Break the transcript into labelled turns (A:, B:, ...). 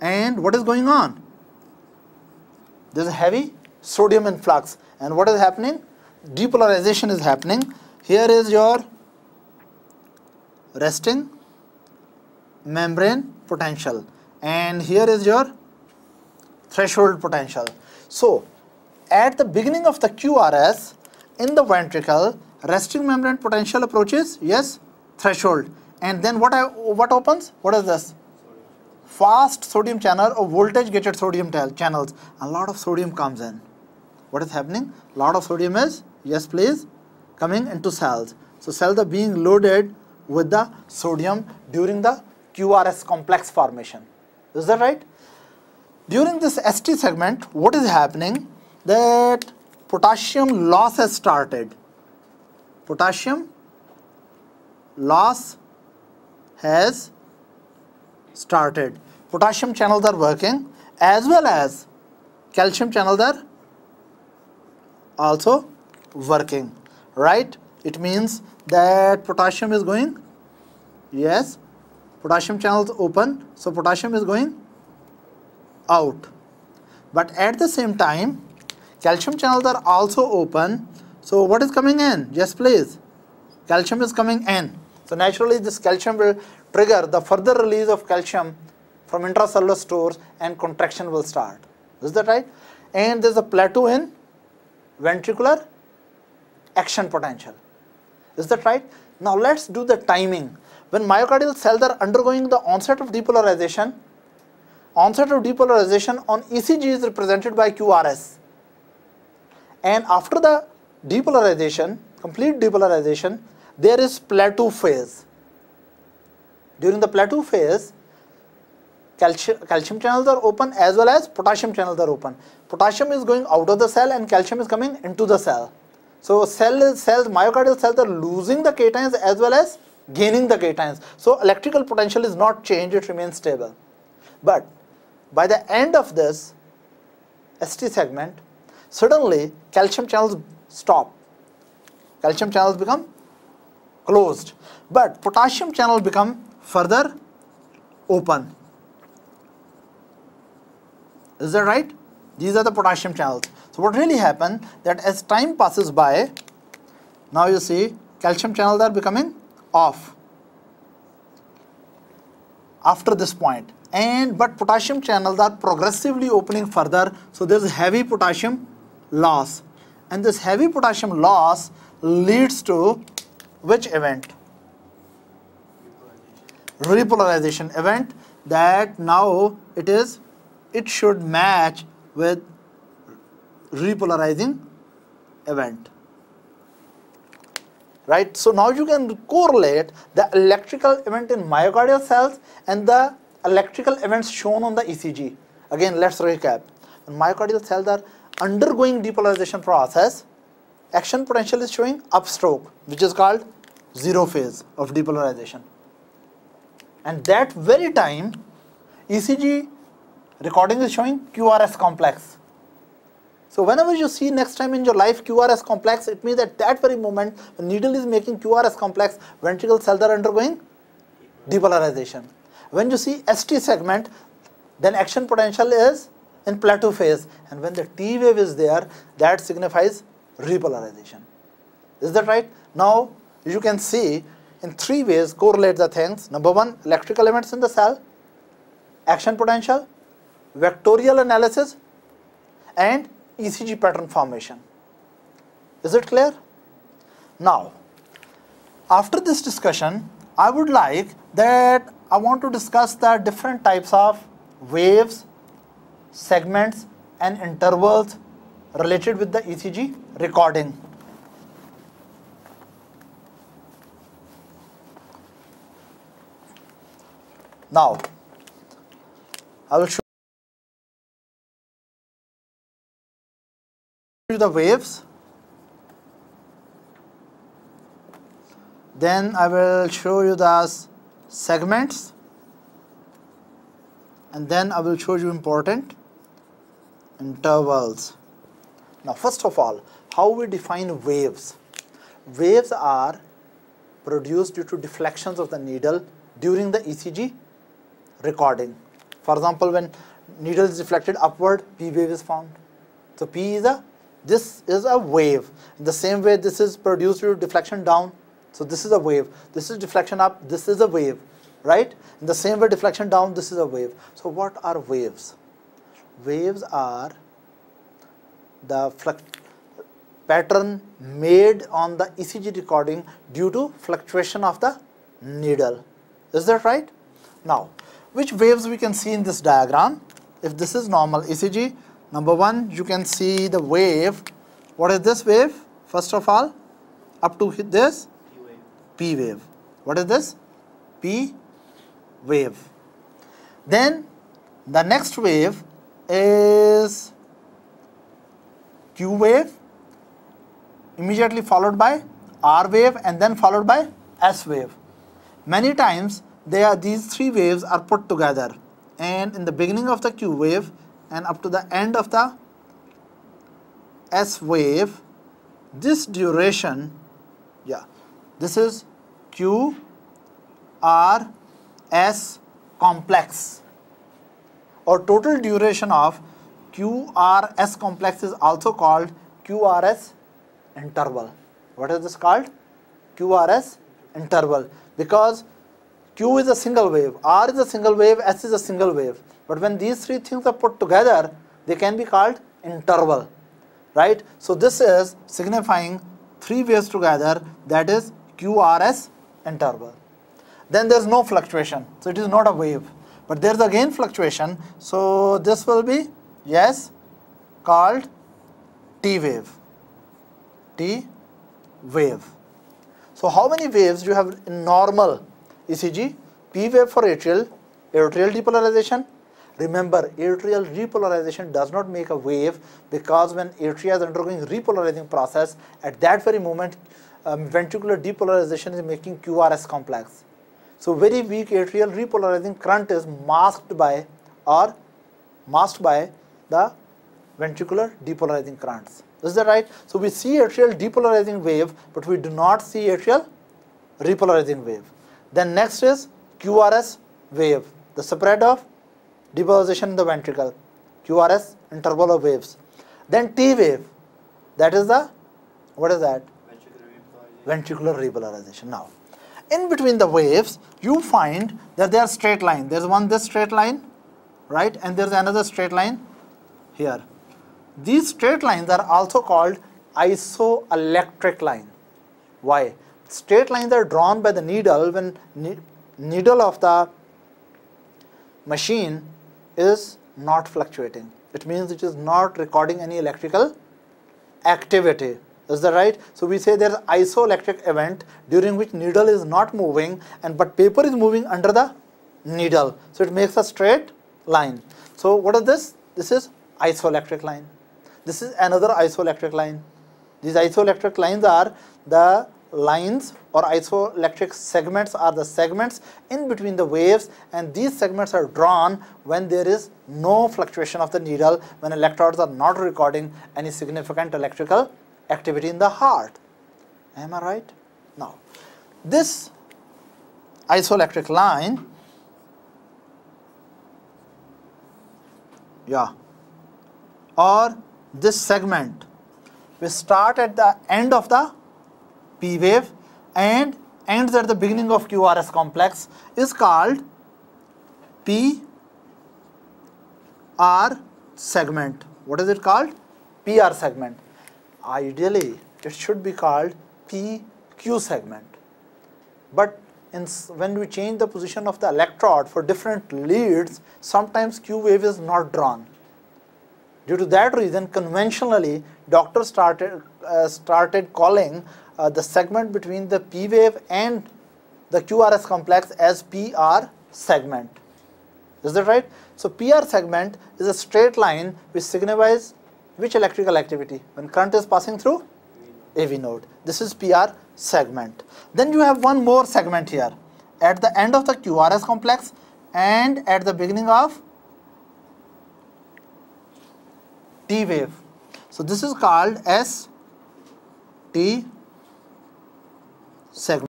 A: and what is going on? There is a heavy sodium influx and what is happening? Depolarization is happening. Here is your resting membrane potential and here is your threshold potential. So, at the beginning of the QRS in the ventricle resting membrane potential approaches yes threshold and then what I, what opens what is this fast sodium channel or voltage gated sodium channels. A lot of sodium comes in. What is happening? A lot of sodium is yes please coming into cells. So cells are being loaded with the sodium during the QRS complex formation. Is that right? During this ST segment what is happening? That potassium loss has started. Potassium loss has started. Potassium channels are working as well as calcium channels are also working, right? It means that potassium is going, yes, potassium channels open, so potassium is going out. But at the same time, calcium channels are also open, so what is coming in? Yes, please. Calcium is coming in. So naturally this calcium will trigger the further release of calcium from intracellular stores and contraction will start. Is that right? And there's a plateau in ventricular action potential. Is that right? Now let's do the timing. When myocardial cells are undergoing the onset of depolarization, onset of depolarization on ECG is represented by QRS. And after the depolarization, complete depolarization, there is plateau phase. During the plateau phase, calcium, channels are open as well as potassium channels are open. Potassium is going out of the cell and calcium is coming into the cell. So cell cells, myocardial cells are losing the cations as well as gaining the cations. So electrical potential is not changed, it remains stable. But by the end of this ST segment, suddenly calcium channels stop. Calcium channels become closed but potassium channel become further open is that right? These are the potassium channels. So what really happened that as time passes by now you see calcium channels are becoming off. After this point. And but potassium channels are progressively opening further. So there is heavy potassium loss. And this heavy potassium loss leads to which event? Repolarization event that now it is, it should match with repolarizing event. Right? So now you can correlate the electrical event in myocardial cells and the electrical events shown on the ECG. Again, let's recap. Myocardial cells are undergoing depolarization process, action potential is showing upstroke, which is called zero phase of depolarization. And that very time, ECG recording is showing QRS complex. So whenever you see next time in your life QRS complex, it means at that very moment, the needle is making QRS complex, ventricle cells are undergoing depolarization. When you see ST segment, then action potential is in plateau phase. And when the T wave is there, that signifies repolarization. Is that right? Now, you can see in three ways correlate the things. Number one, electrical events in the cell, action potential, vectorial analysis, and ECG pattern formation. Is it clear? Now, after this discussion, I would like that I want to discuss the different types of waves, segments, and intervals related with the ECG recording. Now, I will show you the waves. Then I will show you the segments and then I will show you important intervals. Now first of all, how we define waves? Waves are produced due to deflections of the needle during the ECG recording. For example, when needle is deflected upward, P wave is found. So P is a, this is a wave. In the same way, this is produced to deflection down. So this is a wave. This is deflection up, this is a wave, right? In the same way, deflection down, this is a wave. So what are waves? Waves are the pattern made on the ECG recording due to fluctuation of the needle. Is that right? Now, which waves we can see in this diagram? If this is normal ECG, number one, you can see the wave. What is this wave? First of all, up to this? P wave. P wave. What is this? P wave. Then the next wave is Q wave immediately followed by R wave and then followed by S wave. Many times they are these three waves are put together and in the beginning of the Q wave and up to the end of the S wave this duration yeah this is Q R S complex or total duration of QRS complex is also called QRS interval. What is this called? QRS interval because Q is a single wave, R is a single wave, S is a single wave. But when these three things are put together, they can be called interval, right? So this is signifying three waves together, that is QRS interval. Then there is no fluctuation, so it is not a wave. But there is again fluctuation, so this will be yes called T wave. T wave. So how many waves do you have in normal ECG? P wave for atrial, atrial depolarization. Remember, atrial repolarization does not make a wave because when atria is undergoing repolarizing process, at that very moment, um, ventricular depolarization is making QRS complex. So very weak atrial repolarizing current is masked by or masked by the ventricular depolarizing currents. Is that right? So we see atrial depolarizing wave, but we do not see atrial repolarizing wave. Then next is QRS wave, the spread of depolarization in the ventricle, QRS interval of waves. Then T wave, that is the, what is that? Ventricular repolarization. Now, in between the waves, you find that they are straight line. There's one this straight line, right? And there's another straight line here. These straight lines are also called isoelectric line. Why? Straight lines are drawn by the needle when ne needle of the machine is not fluctuating. It means it is not recording any electrical activity. Is that right? So we say there is isoelectric event during which needle is not moving and but paper is moving under the needle. So it makes a straight line. So what is this? This is isoelectric line. This is another isoelectric line. These isoelectric lines are the lines or isoelectric segments are the segments in between the waves and these segments are drawn when there is no fluctuation of the needle when electrodes are not recording any significant electrical activity in the heart. Am I right? Now, this isoelectric line, yeah, or this segment we start at the end of the P wave and ends at the beginning of QRS complex is called P R segment. What is it called? PR segment. Ideally, it should be called PQ segment. But in, when we change the position of the electrode for different leads, sometimes Q wave is not drawn. Due to that reason, conventionally, doctors started, uh, started calling uh, the segment between the P wave and the QRS complex as PR segment. Is that right? So PR segment is a straight line which signifies which electrical activity when current is passing through AV node. This is PR segment. Then you have one more segment here at the end of the QRS complex and at the beginning of T wave. So this is called as T segment.